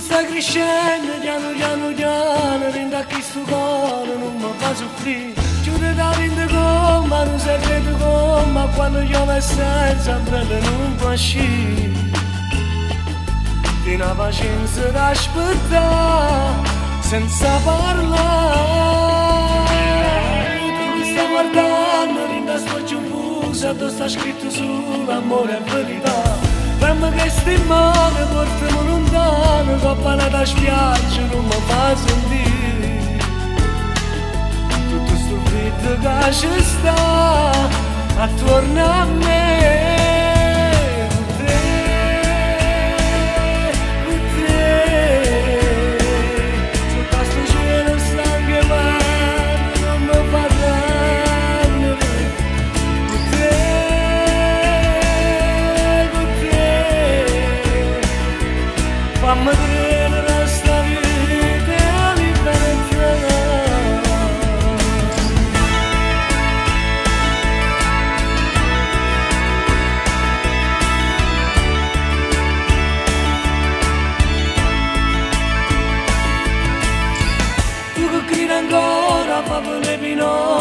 sta crescendo piano piano piano Rinda che sto cuore non mi fa soffrire. Chiude da rinde gomma non segreto gomma Quando io mi senza prende non può uscire. Di una pazienza da aspettare senza parlare. Tu mi stai guardando rinda sto confusa Tu sta scritto sull'amore e verità. Dammi che sti male, portami lontano spiaggia non mi fa sentire. Tutto sto freddo che ci sta Attorno a me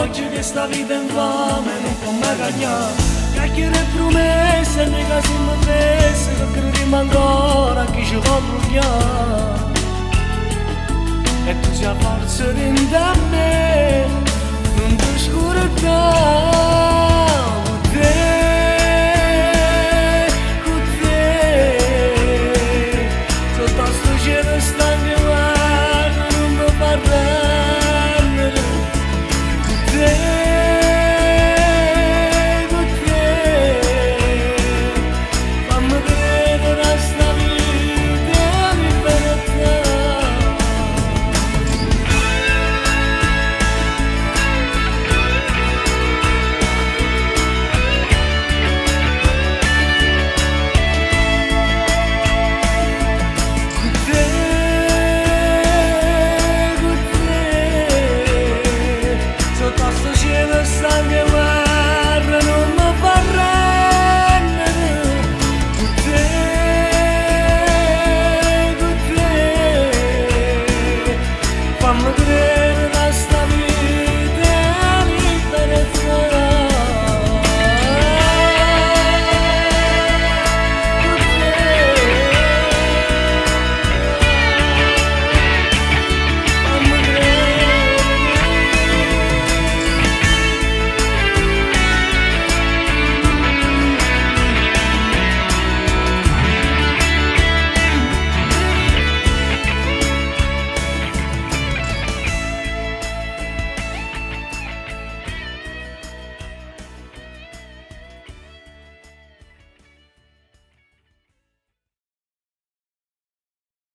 pinocchio Che sta vita infame non può mai cagnare Chiacchiere promesse, nei casi mi fesse Che crediamo ancora che ci può bruciare. E tu sei a forza dentro a me Non ti scordare